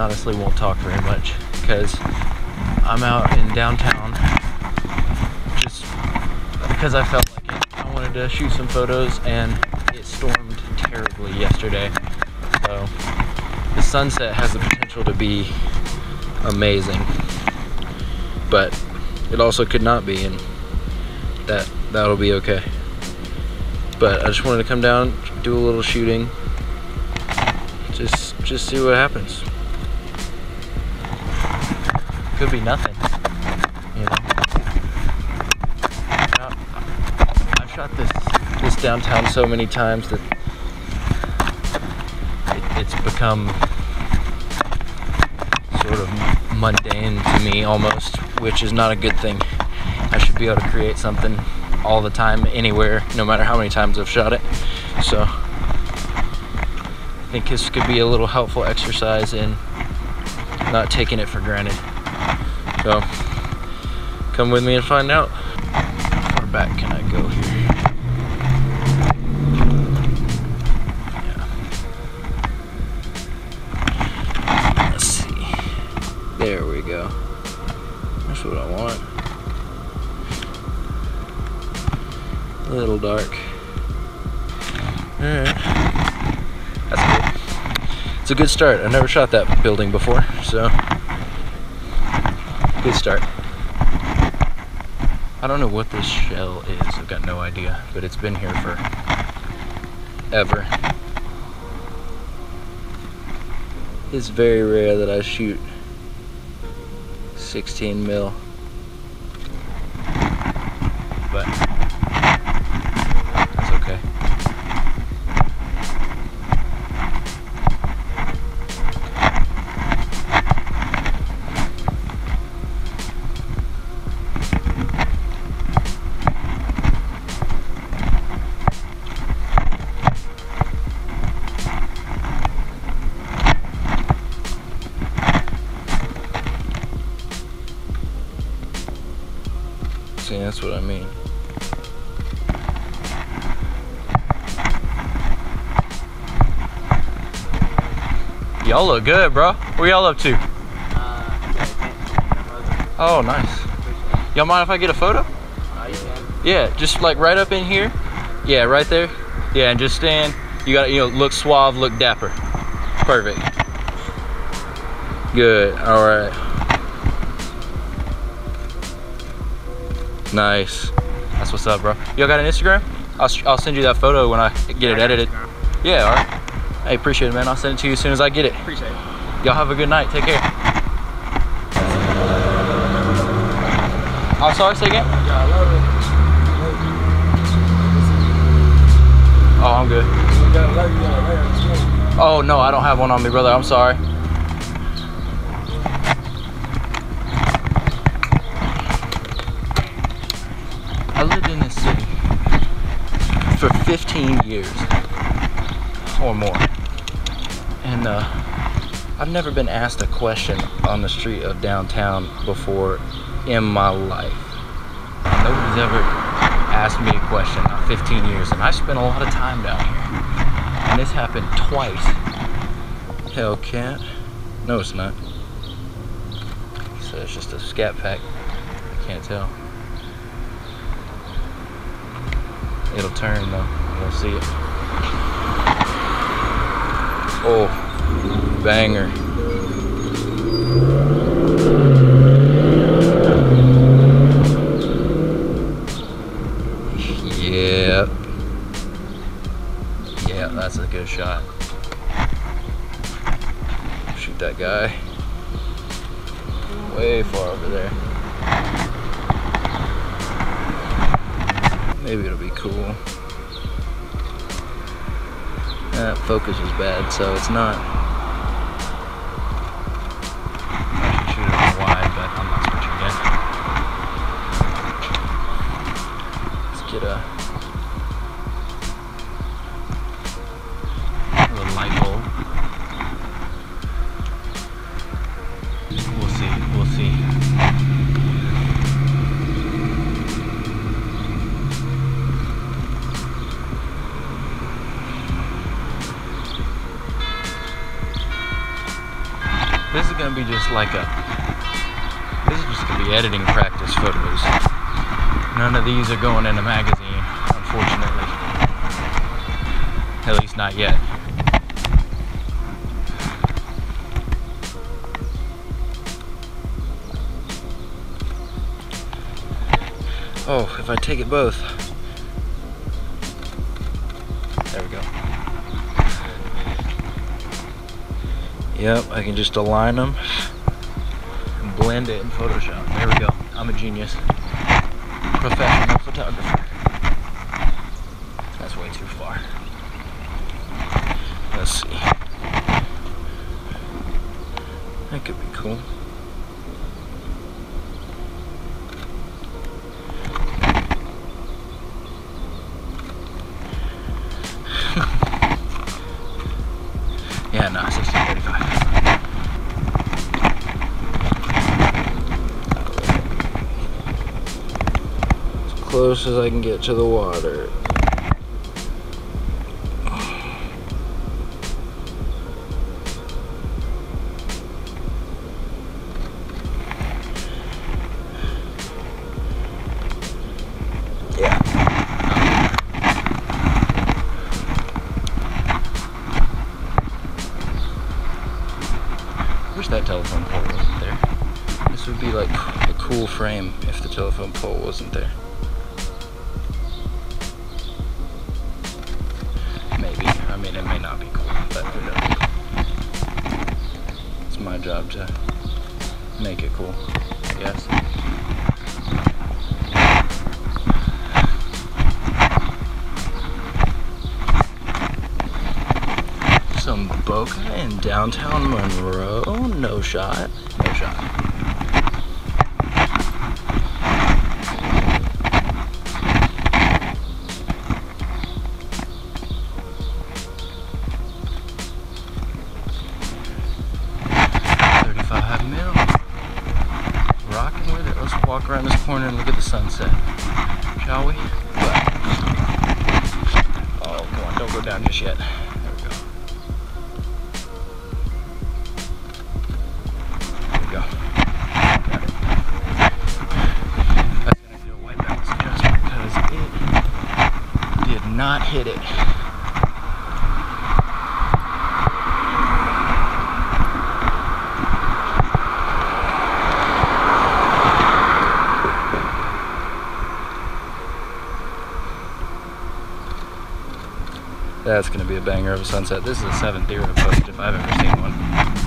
honestly won't talk very much because I'm out in downtown just because I felt like it. I wanted to shoot some photos, and it stormed terribly yesterday, so the sunset has the potential to be amazing, but it also could not be, and that that'll be okay. But I just wanted to come down, do a little shooting, just just see what happens. Could be nothing, you know. I've shot this this downtown so many times that it, it's become sort of mundane to me almost, which is not a good thing. I should be able to create something all the time, anywhere, no matter how many times I've shot it. So I think this could be a little helpful exercise in not taking it for granted. So come with me and find out. How far back can I go here? Yeah. Let's see. There we go. That's what I want. A little dark. Alright. That's good. It's a good start. I've never shot that building before, so good start. I don't know what this shell is. I've got no idea, but it's been here for ever. It's very rare that I shoot 16 mil. But See, that's what I mean. Y'all look good, bro. Where y'all up to? Uh, oh, nice. Y'all mind if I get a photo? Uh, yeah, just like right up in here. Yeah, right there. Yeah, and just stand. You got to, you know, look suave, look dapper. Perfect. Good. All right. Nice. That's what's up, bro. Y'all got an Instagram? I'll, I'll send you that photo when I get it edited. Yeah, all right. Hey, appreciate it, man. I'll send it to you as soon as I get it. Appreciate it. Y'all have a good night. Take care. I'm sorry, say again? I Oh, I'm good. You gotta love you, gotta love it. Oh, no, I don't have one on me, brother. I'm sorry. I lived in this city for 15 years or more. And uh, I've never been asked a question on the street of downtown before in my life. Nobody's ever asked me a question in 15 years, and I spent a lot of time down here. And this happened twice. Hellcat. No, it's not. So it's just a scat pack. I can't tell. It'll turn though. You'll see it. Oh, banger. Bad, so it's not. I should shoot wide, but I'm not switching yet. Let's get a this is gonna be just like a. This is just gonna be editing practice photos. None of these are going in a magazine, unfortunately. At least not yet. Oh, if I take it both. There we go. Yep, I can just align them and blend it in Photoshop. There we go. I'm a genius. Professional photographer. That's way too far. Let's see. That could be cool. yeah, no, 1635. As close as I can get to the water. Wish that telephone pole wasn't there. This would be like a cool frame if the telephone pole wasn't there. Mean, it may not be cool, but who knows? It's my job to make it cool, I guess. Some bokeh in downtown Monroe. No shot. No shot. Not hit it. That's gonna be a banger of a sunset. This is a 7th Era post if I've ever seen one.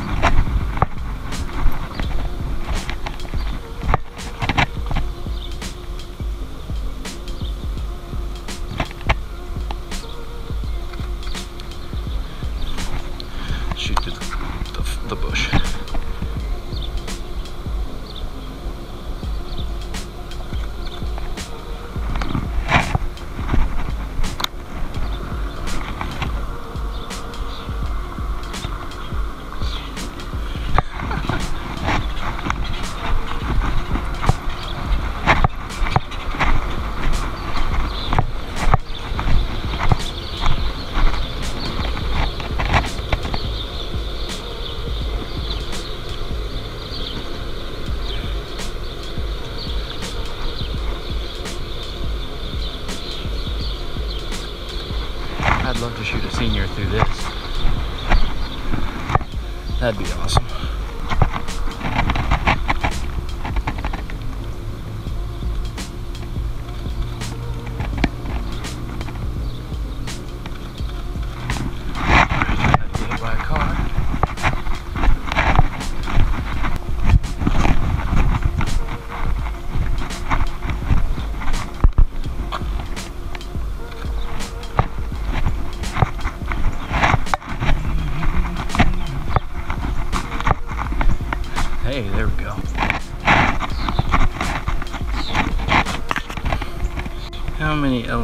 Love to shoot a senior through this. That'd be awesome.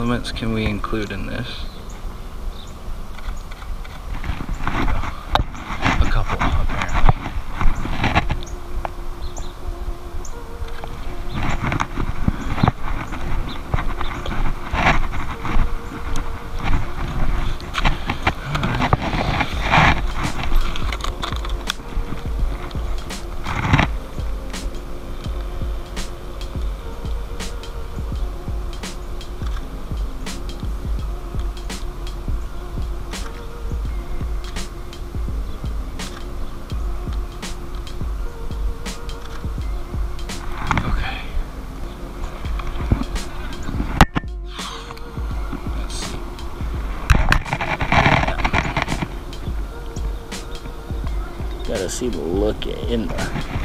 Elements can we include in this? The look in the.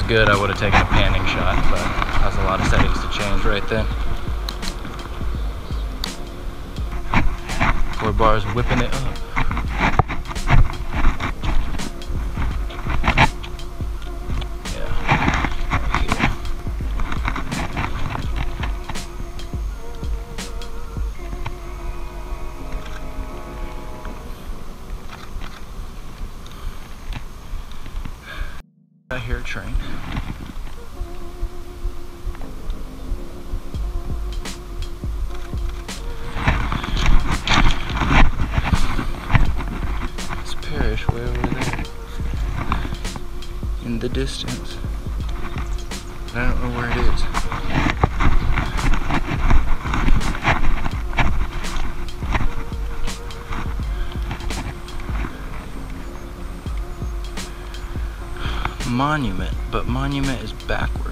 Was good, I would have taken a panning shot, but that's a lot of settings to change right then. Four bars whipping it up. The distance. I don't know where it is. Monument, but monument is backwards.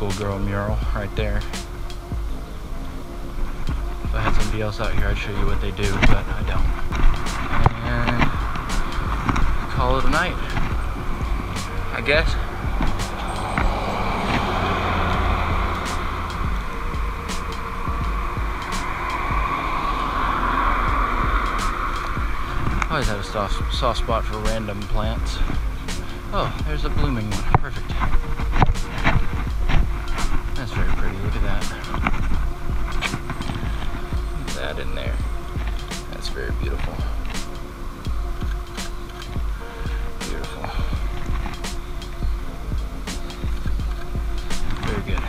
That's the high school girl mural right there. If I had somebody else out here, I'd show you what they do, but I don't. And call it a night. I guess. Always had a soft, soft spot for random plants. Oh, there's a blooming one. Perfect. In there. That's very beautiful. Beautiful. Very good.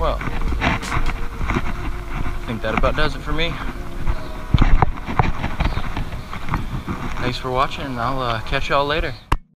Well, I think that about does it for me. Thanks for watching, and I'll uh, catch y'all later.